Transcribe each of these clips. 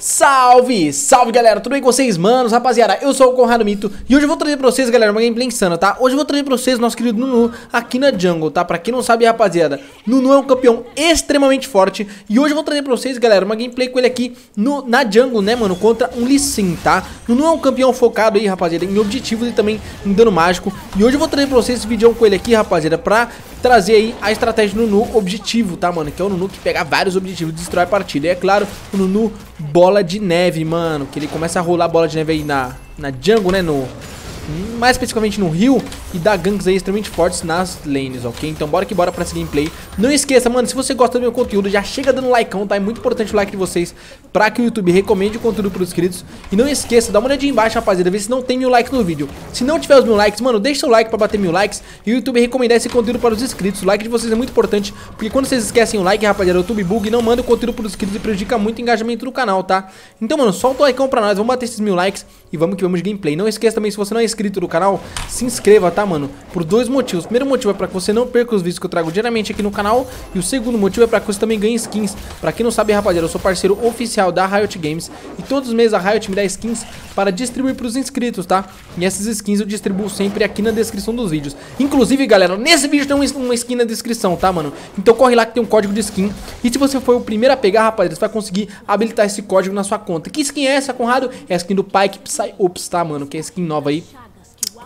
Salve, salve galera, tudo bem com vocês, manos? Rapaziada, eu sou o Conrado Mito e hoje eu vou trazer pra vocês, galera, uma gameplay insana, tá? Hoje eu vou trazer pra vocês nosso querido Nunu aqui na jungle, tá? Pra quem não sabe, rapaziada, Nunu é um campeão extremamente forte e hoje eu vou trazer pra vocês, galera, uma gameplay com ele aqui no, na jungle, né, mano? Contra um Lee Sin, tá? Nunu é um campeão focado aí, rapaziada, em objetivos e também em dano mágico e hoje eu vou trazer pra vocês esse vídeo com ele aqui, rapaziada, pra trazer aí a estratégia do Nunu objetivo, tá, mano? Que é o Nunu que pega vários objetivos e destrói a partida. E é claro, o Nunu bola de neve, mano. Que ele começa a rolar bola de neve aí na, na jungle, né? No, mais especificamente no Rio, e dá ganks aí extremamente fortes nas lanes, ok? Então bora que bora pra essa gameplay. Não esqueça, mano, se você gosta do meu conteúdo, já chega dando likeão, tá? É muito importante o like de vocês pra que o YouTube recomende o conteúdo pros inscritos. E não esqueça, dá uma olhadinha embaixo, rapaziada, ver se não tem mil likes no vídeo. Se não tiver os mil likes, mano, deixa seu like pra bater mil likes e o YouTube recomendar esse conteúdo para os inscritos. O like de vocês é muito importante, porque quando vocês esquecem o like, rapaziada, o YouTube bug e não manda o conteúdo pros inscritos e prejudica muito o engajamento do canal, tá? Então, mano, solta o likeão pra nós, vamos bater esses mil likes e vamos que vamos de gameplay. Não esqueça também, se você não é inscrito no canal, se inscreva, tá, mano? Por dois motivos. O primeiro motivo é pra que você não perca os vídeos que eu trago diariamente aqui no canal. E o segundo motivo é pra que você também ganhe skins. Pra quem não sabe, rapaziada, eu sou parceiro oficial da Riot Games. E todos os meses a Riot me dá skins para distribuir pros inscritos, tá? E essas skins eu distribuo sempre aqui na descrição dos vídeos. Inclusive, galera, nesse vídeo tem uma skin na descrição, tá, mano? Então corre lá que tem um código de skin. E se você for o primeiro a pegar, rapaziada, você vai conseguir habilitar esse código na sua conta. Que skin é essa, Conrado? É a skin do Pike Psy Ops, tá, mano? Que é a skin nova aí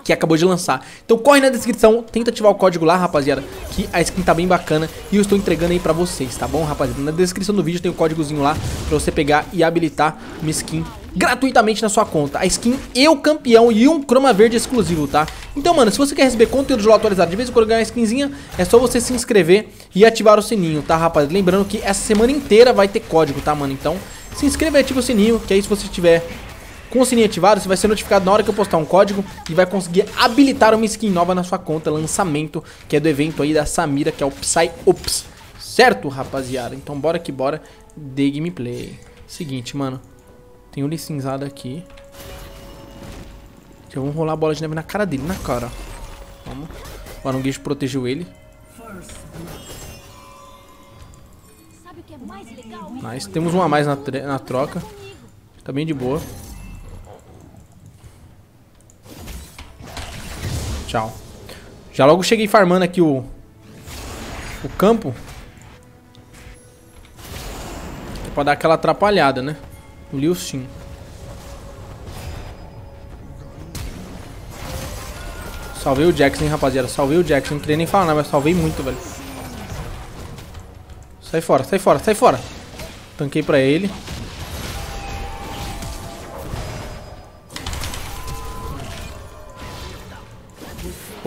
que acabou de lançar. Então corre na descrição, tenta ativar o código lá, rapaziada, que a skin tá bem bacana e eu estou entregando aí pra vocês, tá bom, rapaziada? Na descrição do vídeo tem o um códigozinho lá pra você pegar e habilitar uma skin gratuitamente na sua conta. A skin Eu Campeão e um croma verde exclusivo, tá? Então, mano, se você quer receber conteúdo de LoL atualizado de vez em quando ganhar uma skinzinha, é só você se inscrever e ativar o sininho, tá, rapaziada? Lembrando que essa semana inteira vai ter código, tá, mano? Então, se inscreva e ativa o sininho, que aí se você tiver com o sininho ativado, você vai ser notificado na hora que eu postar um código e vai conseguir habilitar uma skin nova na sua conta, lançamento, que é do evento aí da Samira, que é o Psy Ops. Certo, rapaziada? Então bora que bora de gameplay. Seguinte, mano. Tem um licinzado aqui. Já vamos rolar a bola de neve na cara dele, na cara. Vamos. O Aranguejo protegeu ele. Nice. Temos um a mais na, na troca. Tá bem de boa. Tchau. Já logo cheguei farmando aqui o... O campo. É pra dar aquela atrapalhada, né? O Liu Xin. Salvei o Jackson, hein, rapaziada. Salvei o Jackson. Não queria nem falar mas salvei muito, velho. Sai fora, sai fora, sai fora. Tanquei pra ele.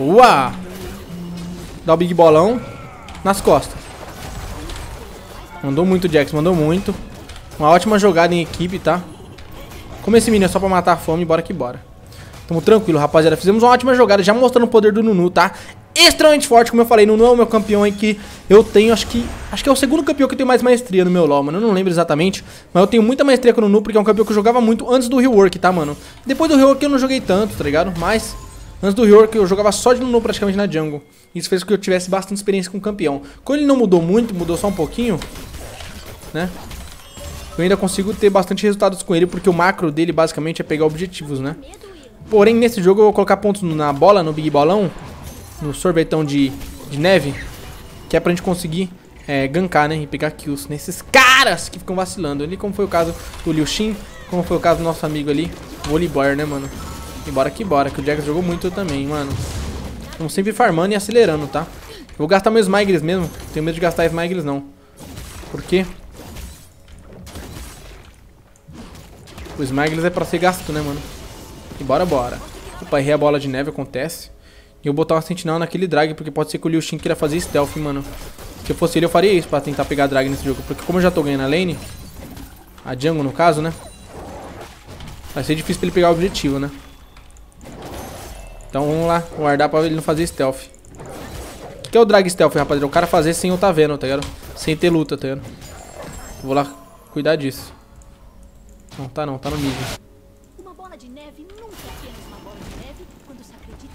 Boa! Dá o big bolão nas costas. Mandou muito, Jax, mandou muito. Uma ótima jogada em equipe, tá? Como esse menino é só pra matar a fome, bora que bora. Tamo tranquilo, rapaziada. Fizemos uma ótima jogada, já mostrando o poder do Nunu, tá? Extremamente forte, como eu falei. Nunu é o meu campeão aí que eu tenho, acho que... Acho que é o segundo campeão que eu tenho mais maestria no meu LoL, mano. Eu não lembro exatamente, mas eu tenho muita maestria com o Nunu, porque é um campeão que eu jogava muito antes do rework, tá, mano? Depois do rework eu não joguei tanto, tá ligado? Mas Antes do rework eu jogava só de Nunu praticamente na jungle. Isso fez com que eu tivesse bastante experiência com o campeão. Quando ele não mudou muito, mudou só um pouquinho, né? Eu ainda consigo ter bastante resultados com ele, porque o macro dele basicamente é pegar objetivos, né? Porém, nesse jogo eu vou colocar pontos na bola, no Big Bolão, no sorvetão de, de neve, que é pra gente conseguir é, gankar, né? E pegar kills nesses caras que ficam vacilando. Ali, como foi o caso do Liu Xin, como foi o caso do nosso amigo ali, o Oliboy, né, mano? E bora que bora, que o Jax jogou muito também, mano. Estamos sempre farmando e acelerando, tá? Eu vou gastar meus Smigles mesmo. Tenho medo de gastar Smigles não. Por quê? O Smigles é pra ser gasto, né, mano? E bora, bora. Opa, errei a bola de neve, acontece. E eu botar uma sentinela naquele drag, porque pode ser que o Liu Xin queira fazer stealth, mano. Se eu fosse ele, eu faria isso pra tentar pegar drag nesse jogo. Porque como eu já tô ganhando a lane, a jungle no caso, né? Vai ser difícil pra ele pegar o objetivo, né? Então vamos lá, guardar pra ele não fazer stealth. O que é o drag stealth, rapaziada? O cara fazer sem eu tá vendo, tá ligado? Sem ter luta, tá ligado? Vou lá cuidar disso. Não, tá não, tá no mid.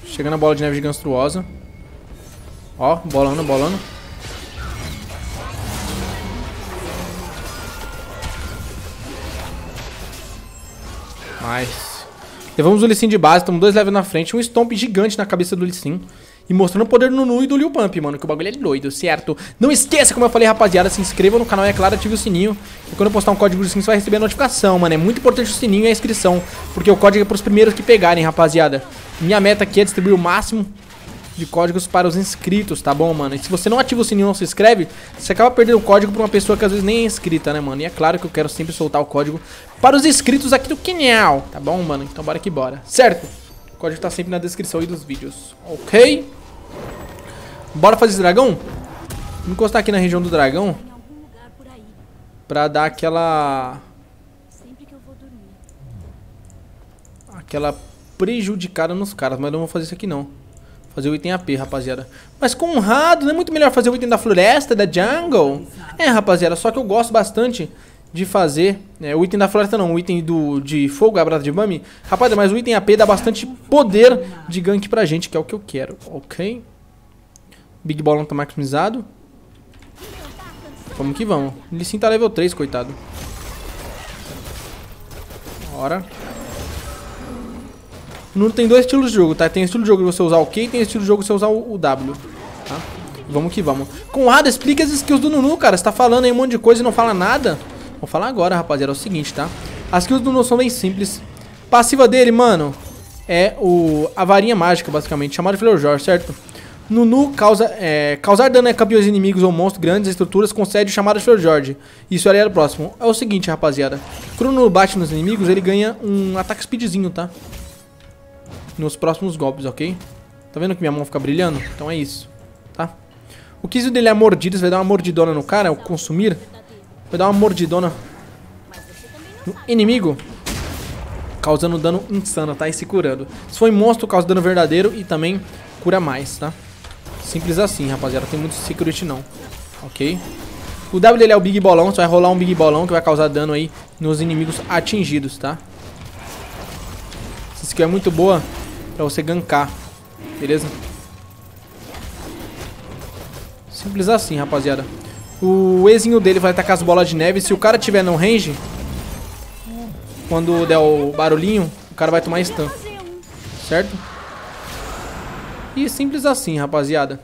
Chegando a bola de neve giganstruosa. Ó, bolando, bolando. Mas... Levamos o Lee Sin de base, estamos dois levels na frente. Um stomp gigante na cabeça do Lee Sin. E mostrando o poder do Nunu e do Liu Pump, mano. Que o bagulho é doido, certo? Não esqueça, como eu falei, rapaziada, se inscreva no canal e, é claro, ative o sininho. E quando eu postar um código assim, você vai receber a notificação, mano. É muito importante o sininho e a inscrição. Porque o código é pros primeiros que pegarem, rapaziada. Minha meta aqui é distribuir o máximo de códigos para os inscritos, tá bom, mano? E se você não ativa o sininho e não se inscreve, você acaba perdendo o código pra uma pessoa que às vezes nem é inscrita, né, mano? E é claro que eu quero sempre soltar o código para os inscritos aqui do canal, tá bom, mano? Então bora que bora, certo? O código tá sempre na descrição aí dos vídeos, ok? Bora fazer esse dragão? Vamos encostar aqui na região do dragão. Pra dar aquela... Aquela prejudicada nos caras. Mas não vou fazer isso aqui não. Fazer o item AP, rapaziada. Mas com honrado, não é muito melhor fazer o item da floresta, da jungle? É, rapaziada, só que eu gosto bastante de fazer é, o item da floresta não, o item do, de fogo, a brasa de Bami. Rapaziada, mas o item AP dá bastante poder de gank pra gente, que é o que eu quero, ok? Big Ball não tá maximizado. Vamos que vamos. Ele sim tá level 3, coitado. Bora. Não tem dois estilos de jogo, tá? Tem estilo de jogo você usar o Q e tem estilo de jogo você usar o, W, tá? Vamos que vamos. Conrado, explica as skills do Nunu, cara. Você tá falando aí um monte de coisa e não fala nada. Vou falar agora, rapaziada. É o seguinte, tá? As skills do Nunu são bem simples. Passiva dele, mano, é o a varinha mágica, basicamente. Chamada de Fleur certo? Nunu causa, é, causar dano a campeões inimigos ou monstros grandes estruturas concede chamada de Fleur Isso ali era o próximo. É o seguinte, rapaziada. Quando o Nunu bate nos inimigos, ele ganha um ataque speedzinho, tá? Nos próximos golpes, ok? Tá vendo que minha mão fica brilhando? Então é isso, tá? O que dele é mordidas, vai dar uma mordidona no cara, é o consumir. Vai dar uma mordidona no inimigo, causando dano insano, tá? E se curando. Se for monstro, causa dano verdadeiro e também cura mais, tá? Simples assim, rapaziada. Tem muito secret não, ok? O W dele é o Big Bolão, você vai rolar um Big Bolão que vai causar dano aí nos inimigos atingidos, tá? Essa skill é muito boa Pra você gankar. Beleza? Simples assim, rapaziada. O Ezinho dele vai atacar as bolas de neve. Se o cara tiver no range, quando der o barulhinho, o cara vai tomar stun. Certo? E simples assim, rapaziada.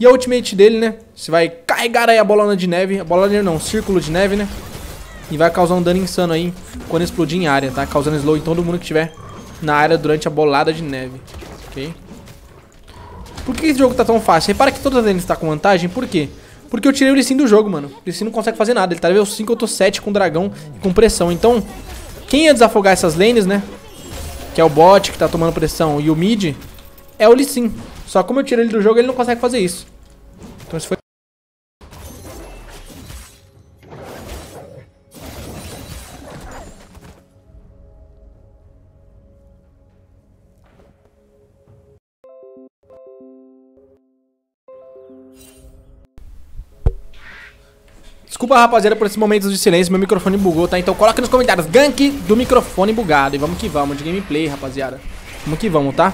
E a ultimate dele, né? Você vai carregar aí a bolona de neve. A bola de neve não, círculo de neve, né? E vai causar um dano insano aí quando explodir em área, tá? Causando slow em todo mundo que tiver na área durante a bolada de neve. Ok? Por que esse jogo tá tão fácil? Repara que todas as lanes tá com vantagem. Por quê? Porque eu tirei o Lissin do jogo, mano. O Lissin não consegue fazer nada. Ele tá level 5, eu tô 7 com dragão e com pressão. Então, quem ia desafogar essas lanes, né? Que é o bot que tá tomando pressão e o mid, é o Lissin. Só como eu tirei ele do jogo, ele não consegue fazer isso. Desculpa, rapaziada, por esses momentos de silêncio. Meu microfone bugou, tá? Então coloca nos comentários. Gank do microfone bugado. E vamos que vamos, de gameplay, rapaziada. Vamos que vamos, tá?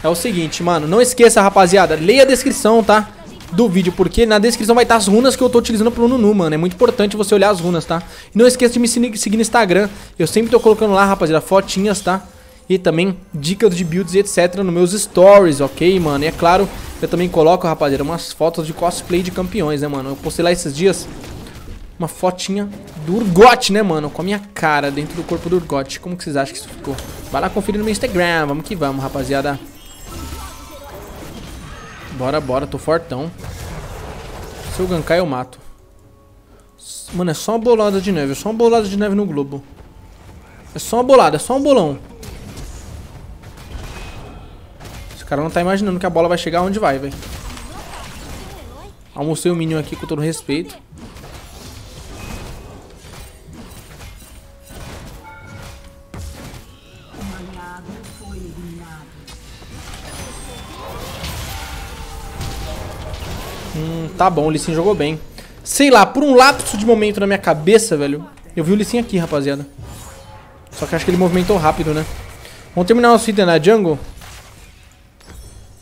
É o seguinte, mano. Não esqueça, rapaziada. Leia a descrição, tá? Do vídeo, porque na descrição vai estar as runas que eu tô utilizando pro Nunu, mano. É muito importante você olhar as runas, tá? E não esqueça de me seguir no Instagram. Eu sempre tô colocando lá, rapaziada, fotinhas, tá? E também dicas de builds e etc nos meus stories, ok, mano? E é claro, eu também coloco, rapaziada, umas fotos de cosplay de campeões, né, mano? Eu postei lá esses dias uma fotinha do Urgot, né, mano? Com a minha cara dentro do corpo do Urgot. Como que vocês acham que isso ficou? Vai lá conferir no meu Instagram. Vamos que vamos, rapaziada. Bora, bora. Tô fortão. Se eu gankar, eu mato. Mano, é só uma bolada de neve. É só uma bolada de neve no globo. É só uma bolada. É só um bolão. Esse cara não tá imaginando que a bola vai chegar onde vai, velho. Almocei o Minion aqui com todo respeito. Tá bom, o Lissin jogou bem. Sei lá, por um lapso de momento na minha cabeça, velho, eu vi o Lissin aqui, rapaziada. Só que acho que ele movimentou rápido, né? Vamos terminar nosso item na jungle.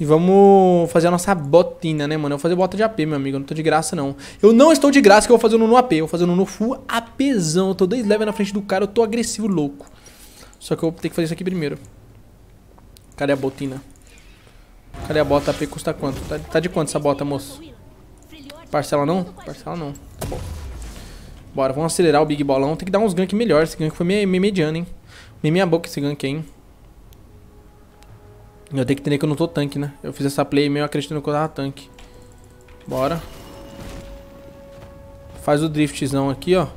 E vamos fazer a nossa botina, né, mano? Eu vou fazer bota de AP, meu amigo. Eu não tô de graça, não. Eu não estou de graça que eu vou fazer no AP. Eu vou fazer no full APzão. Eu tô dois levels na frente do cara. Eu tô agressivo, louco. Só que eu vou ter que fazer isso aqui primeiro. Cadê a botina? Cadê a bota AP? Custa quanto? Tá, tá de quanto essa bota, moço? Parcela não? Parcela não. Tá bom. Bora, vamos acelerar o Big Bolão. Tem que dar uns ganks melhores. Esse gank foi meio, meio mediano, hein? Meio minha boca esse gank hein? Eu tenho que entender que eu não tô tanque, né? Eu fiz essa play meio acreditando que eu tava tanque. Bora. Faz o driftzão aqui, ó.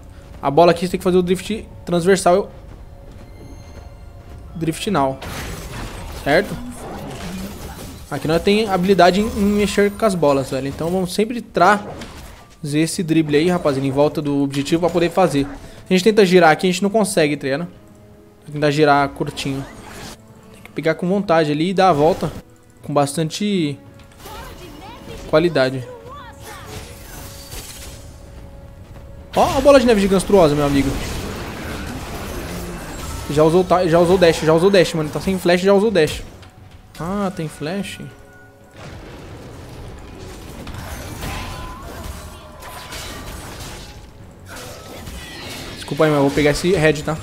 A bola aqui você tem que fazer o drift transversal. Drift now. Certo? Aqui nós tem habilidade em, mexer com as bolas, velho. Então vamos sempre trazer esse drible aí, rapaziada, em volta do objetivo pra poder fazer. A gente tenta girar aqui, a gente não consegue, treino. Tentar girar curtinho. Tem que pegar com vontade ali e dar a volta com bastante qualidade. Ó a bola de neve giganstruosa, meu amigo. Já usou, já usou dash, já usou dash, mano. Tá sem flash, já usou dash. Ah, tem flash? Desculpa aí, mas eu vou pegar esse red, tá?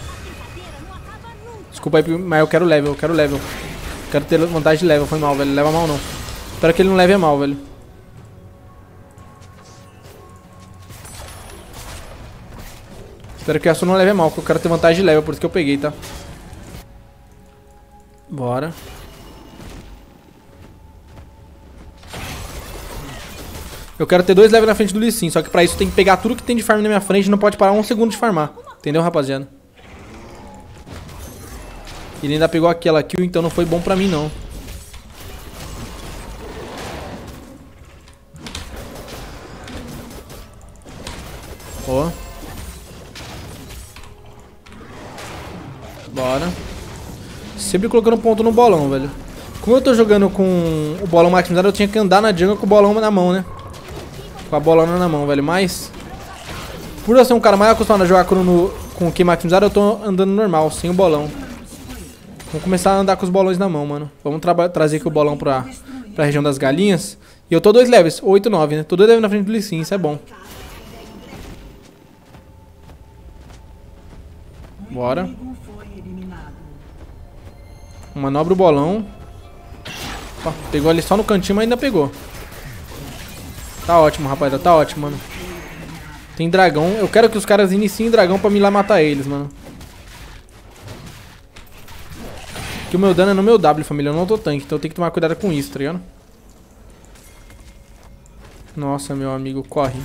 Desculpa aí, mas eu quero level, eu quero level. Quero ter vantagem de level, foi mal, velho. Leva mal não. Espero que ele não leve mal, velho. Espero que a sua não leve mal, porque eu quero ter vantagem de level, por isso que eu peguei, tá? Bora. Eu quero ter dois levels na frente do Lee Sin, só que pra isso tem que pegar tudo que tem de farm na minha frente e não pode parar um segundo de farmar. Entendeu, rapaziada? Ele ainda pegou aquela kill, então não foi bom pra mim, não. Ó. Bora. Sempre colocando ponto no bolão, velho. Como eu tô jogando com o bolão maximizado, eu tinha que andar na jungle com o bolão na mão, né? Com a bolona na mão, velho. Mas, por eu ser um cara mais acostumado a jogar com, com o que maximizado, eu tô andando normal, sem o bolão. Vamos começar a andar com os bolões na mão, mano. Vamos trazer aqui o bolão pra, pra região das galinhas. E eu tô dois levels, 8 9, né? Tô dois levels na frente do Lee Sin, isso é bom. Bora. Manobra o bolão. Ó, pegou ali só no cantinho, mas ainda pegou. Tá ótimo, rapaziada. Tá ótimo, mano. Tem dragão. Eu quero que os caras iniciem dragão pra me lá matar eles, mano. Que o meu dano é no meu W, família. Eu não tô tanque, então eu tenho que tomar cuidado com isso, tá ligado? Nossa, meu amigo, corre.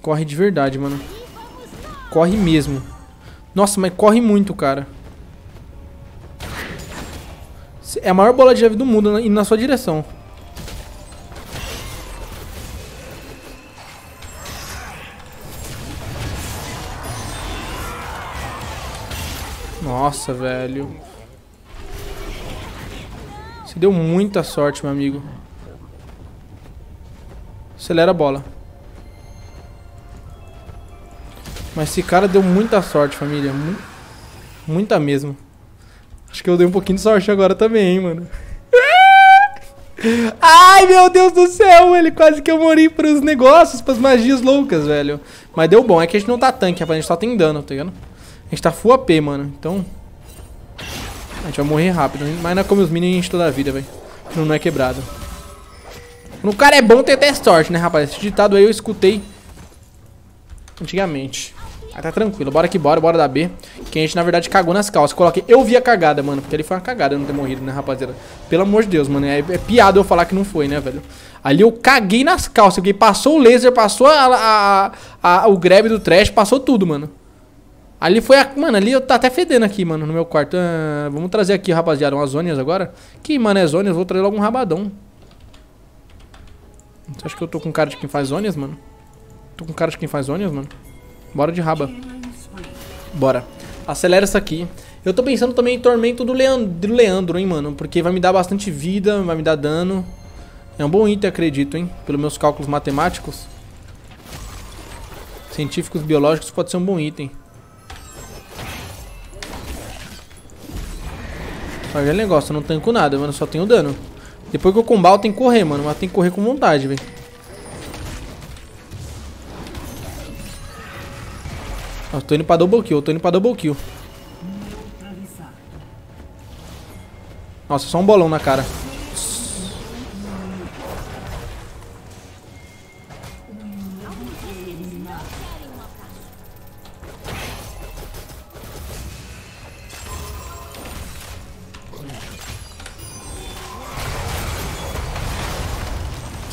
Corre de verdade, mano. Corre mesmo. Nossa, mas corre muito, cara. É a maior bola de neve do mundo né, indo na sua direção. Nossa, velho. Você deu muita sorte, meu amigo. Acelera a bola. Mas esse cara deu muita sorte, família. Muita mesmo. Acho que eu dei um pouquinho de sorte agora também, hein, mano. Ai, meu Deus do céu, ele quase que eu morri pros negócios, pras magias loucas, velho. Mas deu bom, é que a gente não tá tanque, a gente só tem dano, tá ligado? A gente tá full AP, mano, então... A gente vai morrer rápido, mas não é como os minions toda a vida, velho. Não, não é quebrado. Quando o cara é bom, tem até sorte, né, rapaz? Esse ditado aí eu escutei antigamente. Ah, tá tranquilo. Bora que bora, bora da B. Que a gente, na verdade, cagou nas calças. Coloquei. Eu vi a cagada, mano. Porque ali foi uma cagada eu não ter morrido, né, rapaziada? Pelo amor de Deus, mano. É, é piada eu falar que não foi, né, velho? Ali eu caguei nas calças. Porque passou o laser, passou a, a, a, o grab do trash, passou tudo, mano. Ali foi a... Mano, ali eu tá até fedendo aqui, mano, no meu quarto. Ah, vamos trazer aqui, rapaziada, umas zônias agora. Que, mano, é zônias? Vou trazer logo um rabadão. Você acha que eu tô com cara de quem faz zônias, mano? Tô com cara de quem faz zônias, mano? Bora de raba. Bora. Acelera essa aqui. Eu tô pensando também em Tormento do Leandro, do Leandro, hein, mano. Porque vai me dar bastante vida, vai me dar dano. É um bom item, acredito, hein. Pelos meus cálculos matemáticos. Científicos biológicos pode ser um bom item. Olha o é negócio, eu não tanco nada, mano. Só tenho dano. Depois que eu combar, eu tenho que correr, mano. Mas tem que correr com vontade, velho. Eu tô indo pra double kill, eu tô indo pra double kill. Nossa, só um bolão na cara.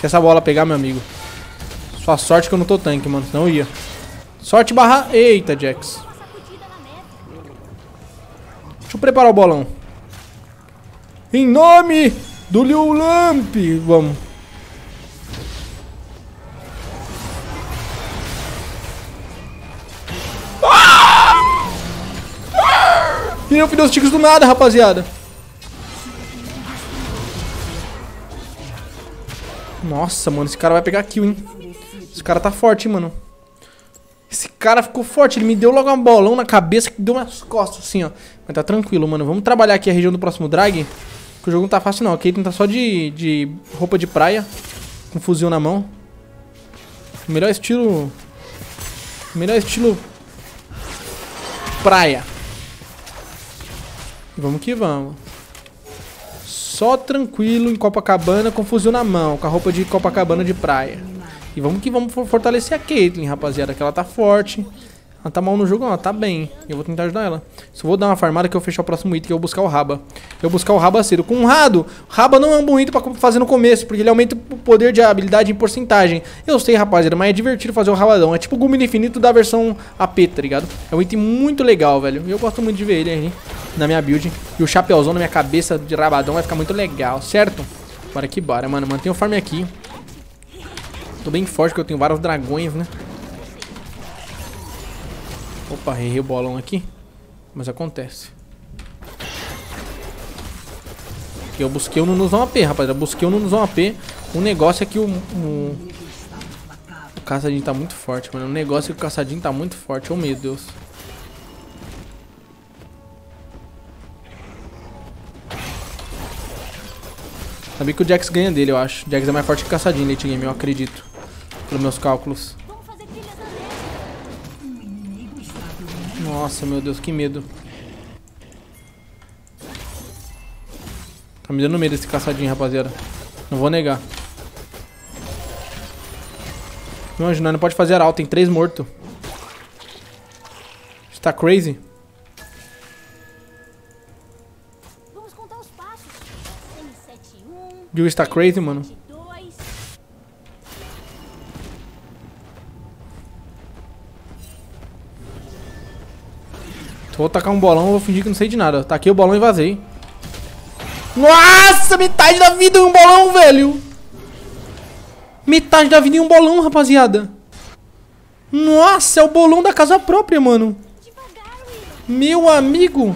Se essa bola pegar, meu amigo. Sua sorte que eu não tô tanque, mano. Senão eu ia. Sorte barra... Eita, Jax. Deixa eu preparar o bolão. Em nome do Liu Lamp. Vamos. Ah! E eu fiz os ticos do nada, rapaziada. Nossa, mano, esse cara vai pegar kill, hein? Esse cara tá forte, hein, mano. Esse cara ficou forte, ele me deu logo um bolão na cabeça que deu umas costas, assim, ó. Mas tá tranquilo, mano. Vamos trabalhar aqui a região do próximo drag. Que o jogo não tá fácil, não. A Caitlyn tá só de, de roupa de praia. Com fuzil na mão. Melhor estilo... Melhor estilo... Praia. Vamos que vamos. Só tranquilo em Copacabana com fuzil na mão, com a roupa de Copacabana de praia. E vamos que vamos fortalecer a Caitlyn, rapaziada, que ela tá forte. Ela tá mal no jogo, ela tá bem. Eu vou tentar ajudar ela. Só vou dar uma farmada que eu fechar o próximo item, que eu vou buscar o Raba. Eu vou buscar o Raba cedo. Com um Rado, Raba não é um bom item pra fazer no começo, porque ele aumenta o poder de habilidade em porcentagem. Eu sei, rapaziada, mas é divertido fazer o Rabadão. É tipo o Gumi Infinito da versão AP, tá ligado? É um item muito legal, velho. Eu gosto muito de ver ele aí na minha build. E o chapéuzão na minha cabeça de Rabadão vai ficar muito legal, certo? Bora que bora, mano. Mantenha o farm aqui. Tô bem forte, porque eu tenho vários dragões, né? Opa, errei o bolão aqui. Mas acontece. Eu busquei o Nunuzão AP, rapaziada. Eu busquei o Nunuzão AP. O negócio é que o... O, o caçadinho tá muito forte, mano. O negócio é que o caçadinho tá muito forte. Oh, meu Deus. Sabia que o Jax ganha dele, eu acho. O Jax é mais forte que o caçadinho late game, eu acredito. Pelos meus cálculos. Nossa, meu Deus, que medo. Tá me dando medo esse caçadinho, rapaziada. Não vou negar. Imagina, não pode fazer alto, tem três mortos. Está crazy? Vamos contar os passos. está crazy, mano? Vou tacar um bolão, vou fingir que não sei de nada. Taquei o bolão e vazei. Nossa, metade da vida em um bolão, velho. Metade da vida em um bolão, rapaziada. Nossa, é o bolão da casa própria, mano. Meu amigo.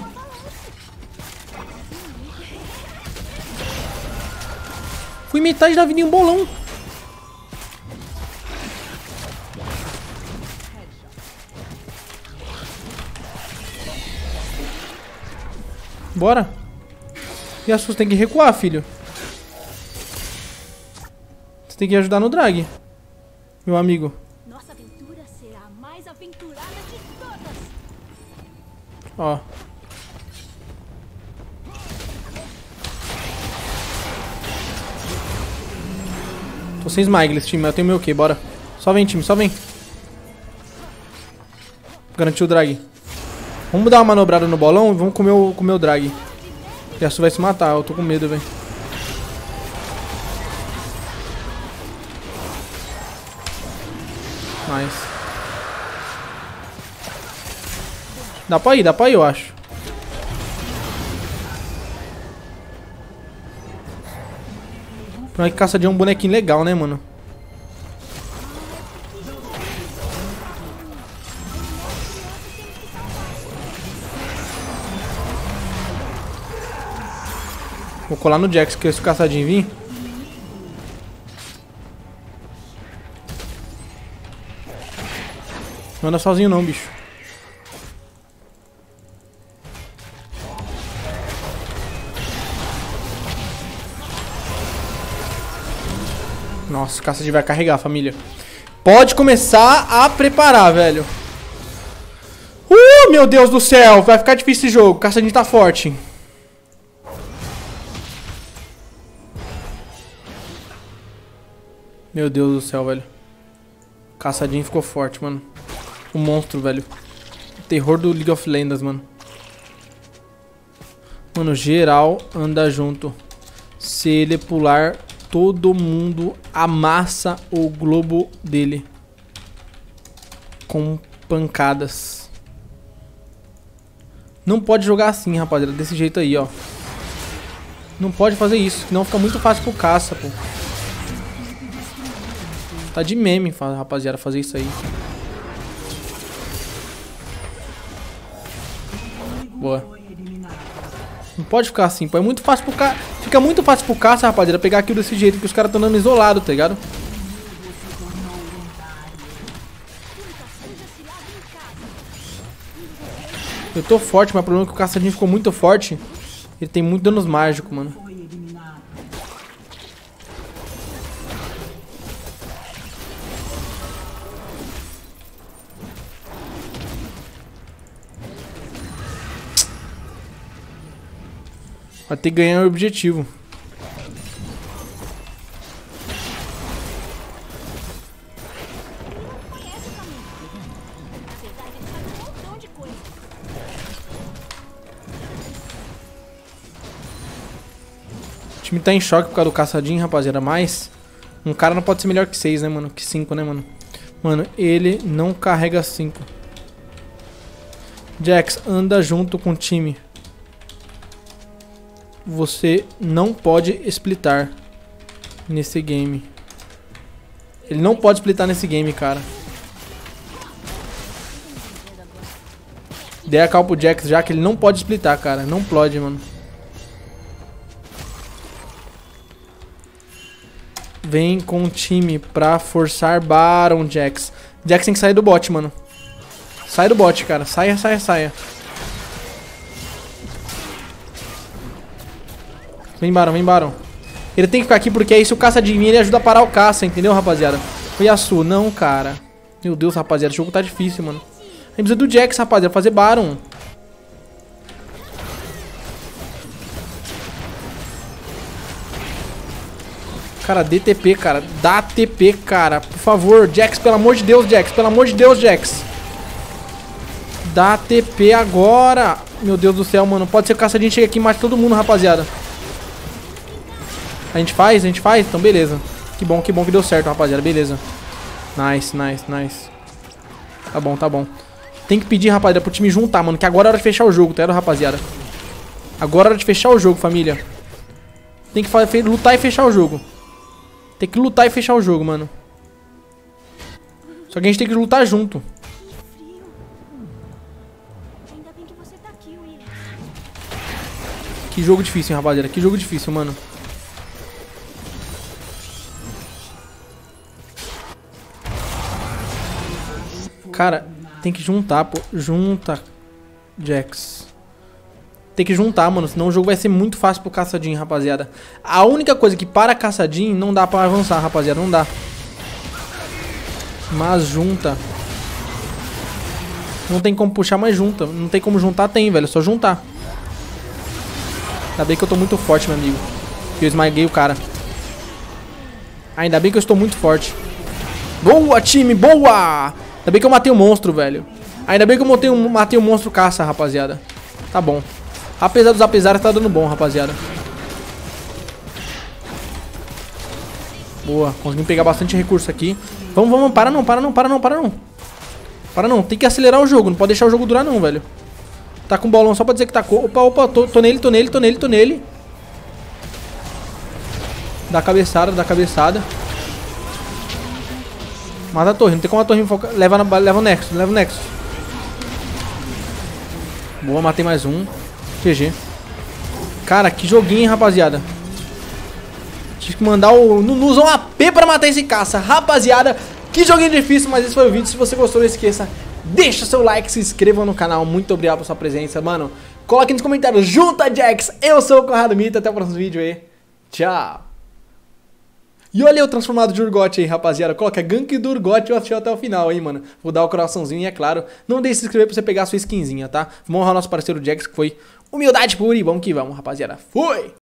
Fui metade da vida em um bolão. Bora. E a Sus tem que recuar, filho. Você tem que ajudar no drag. Meu amigo. Nossa aventura será a mais aventurada de todas. Ó. Tô sem Smiles, time, eu tenho meu ok, bora. Só vem, time, só vem. Garantiu o drag. Vamos dar uma manobrada no bolão e vamos comer o, comer o drag. Yasuo vai se matar, eu tô com medo, velho. Nice. Dá pra ir, dá pra ir, eu acho. Pra que caça de um bonequinho legal, né, mano? Vou colar no Jax, que esse caçadinho vir. Não anda sozinho não, bicho. Nossa, o caçadinho vai carregar, família. Pode começar a preparar, velho. Uh, meu Deus do céu. Vai ficar difícil esse jogo. O caçadinho tá forte. Meu Deus do céu, velho. Caçadinho ficou forte, mano. O monstro, velho. O terror do League of Legends, mano. Mano, geral anda junto. Se ele pular, todo mundo amassa o globo dele. Com pancadas. Não pode jogar assim, rapaziada. Desse jeito aí, ó. Não pode fazer isso, senão fica muito fácil pro caça, pô. Tá de meme, rapaziada, fazer isso aí. Boa. Não pode ficar assim, pô. É muito fácil pro cara. Fica muito fácil pro caça, rapaziada, pegar aquilo desse jeito que os caras estão dando isolado, tá ligado? Eu tô forte, mas o problema é que o caçadinho ficou muito forte. Ele tem muito danos mágicos, mano. Vai ter que ganhar o objetivo. O time tá em choque por causa do caçadinho, rapaziada. Mas um cara não pode ser melhor que 6, né, mano? Que 5, né, mano? Mano, ele não carrega 5. Jax, anda junto com o time você não pode splitar nesse game. Ele não pode splitar nesse game, cara. Dei a cal pro Jax já que ele não pode splitar, cara. Não pode, mano. Vem com o time pra forçar Baron, Jax. Jax tem que sair do bot, mano. Sai do bot, cara. Saia, saia, saia. Vem Baron, vem Baron. Ele tem que ficar aqui porque aí se o caça de ele ajuda a parar o caça, entendeu, rapaziada? O Yasuo, não, cara. Meu Deus, rapaziada, o jogo tá difícil, mano. A gente precisa do Jax, rapaziada, fazer Baron. Cara, DTP, cara. Dá TP, cara. Por favor, Jax, pelo amor de Deus, Jax. Pelo amor de Deus, Jax. Dá TP agora. Meu Deus do céu, mano. Pode ser que o caçadinho chegue aqui e mate todo mundo, rapaziada. A gente faz? A gente faz? Então beleza. Que bom, que bom que deu certo, rapaziada. Beleza. Nice, nice, nice. Tá bom, tá bom. Tem que pedir, rapaziada, pro time juntar, mano. Que agora é hora de fechar o jogo, tá, rapaziada? Agora é hora de fechar o jogo, família. Tem que lutar e fechar o jogo. Tem que lutar e fechar o jogo, mano. Só que a gente tem que lutar junto. Que jogo difícil, hein, rapaziada. Que jogo difícil, mano. Cara, tem que juntar, pô. Junta, Jax. Tem que juntar, mano. Senão o jogo vai ser muito fácil pro caçadinho, rapaziada. A única coisa que para caçadinho não dá pra avançar, rapaziada. Não dá. Mas junta. Não tem como puxar, mas junta. Não tem como juntar, tem, velho. É só juntar. Ainda bem que eu tô muito forte, meu amigo. Que eu esmaguei o cara. Ainda bem que eu estou muito forte. Boa, time, boa! Ainda bem que eu matei o um monstro, velho. Ainda bem que eu matei um, matei um monstro caça, rapaziada. Tá bom. Apesar dos apesares, tá dando bom, rapaziada. Boa, conseguimos pegar bastante recurso aqui. Vamos, vamos, para não, para não, para não, para não. Para não, tem que acelerar o jogo, não pode deixar o jogo durar não, velho. Tá com bolão só pra dizer que tacou. Opa, opa, tô, tô nele, tô nele, tô nele, tô nele. Dá cabeçada, dá cabeçada. Mata a torre, não tem como a torre focar. Leva, na, leva o Nexus, leva o Nexus. Boa, matei mais um. GG. Cara, que joguinho, hein, rapaziada. Tive que mandar o Nunuzão um AP pra matar esse caça. Rapaziada, que joguinho difícil, mas esse foi o vídeo. Se você gostou, não esqueça, deixa seu like, se inscreva no canal. Muito obrigado pela sua presença, mano. Coloque nos comentários, junta Jax. Eu sou o Conrado Mito, até o próximo vídeo aí. Tchau. E olha o transformado de Urgot aí, rapaziada. Coloca gank do Urgot e eu assisti até o final, hein, mano. Vou dar o coraçãozinho e é claro, não deixe de se inscrever pra você pegar a sua skinzinha, tá? Vamos honrar nosso parceiro Jax, que foi humildade pura e vamos que vamos, rapaziada. Fui!